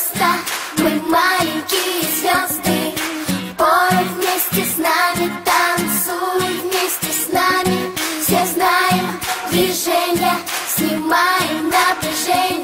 просто Мы маленькие звезды. Пой вместе с нами Танцуй вместе с нами. Все знаем движение Снимаем напряжение.